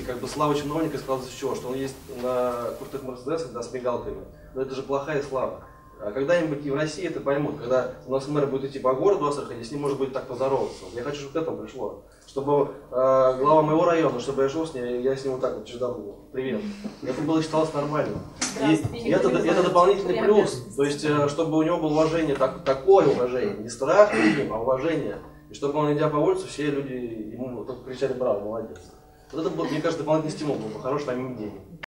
И как бы слава чиновника складывается с чего? Что он есть на крутых мерседесах, да, с мигалками. Но это же плохая слава. А когда-нибудь и в России это поймут, когда у нас мэр будет идти по городу Астрахани, с ним может быть так поздороваться. Я хочу, чтобы к этому пришло. Чтобы э, глава моего района, чтобы я шел с ней, я с ним вот так вот чиждал, привет. Это было считалось нормально. И, и это, это дополнительный плюс. То есть, э, чтобы у него было уважение, так, такое уважение. Не страх а уважение. И чтобы он, идя по улице, все люди ему только кричали «Браво, молодец». Вот это, мне кажется, дополнительный стимул был бы хороший на денег.